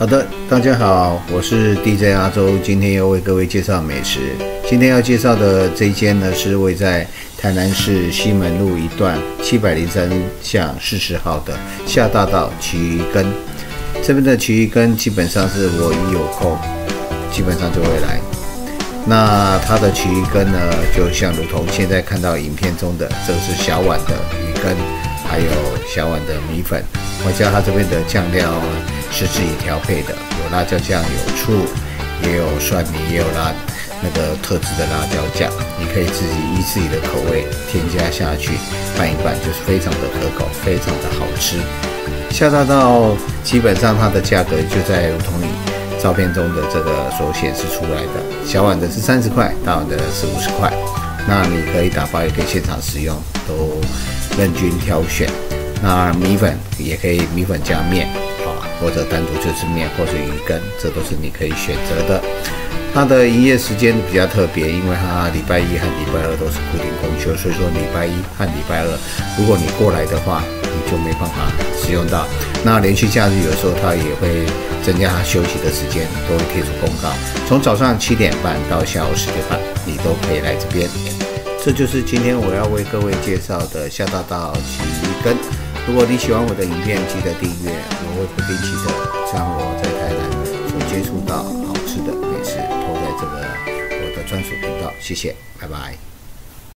好的，大家好，我是 DJ 阿周，今天要为各位介绍美食。今天要介绍的这一间呢，是位在台南市西门路一段七百零三巷四十号的下大道奇鱼羹。这边的奇鱼羹基本上是我一有空，基本上就会来。那它的奇鱼羹呢，就像如同现在看到影片中的，这是小碗的鱼羹，还有小碗的米粉，我加它这边的酱料。是自己调配的，有辣椒酱，有醋，也有蒜泥，也有辣那个特制的辣椒酱，你可以自己依自己的口味添加下去，拌一拌就是非常的可口，非常的好吃。下大道基本上它的价格就在如同你照片中的这个所显示出来的，小碗的是三十块，大碗的是五十块。那你可以打包，也可以现场使用，都任君挑选。那米粉也可以米粉加面。啊或者单独就是面，或者鱼羹，这都是你可以选择的。它的营业时间比较特别，因为它礼拜一和礼拜二都是固定公休，所以说礼拜一和礼拜二，如果你过来的话，你就没办法使用到。那连续假日有时候它也会增加它休息的时间，都会贴出公告，从早上七点半到下午十点半，你都可以来这边。这就是今天我要为各位介绍的下大道起鱼羹。如果你喜欢我的影片，记得订阅，我会不定期的将我在台南所接触到好吃的美食，投在这个我的专属频道。谢谢，拜拜。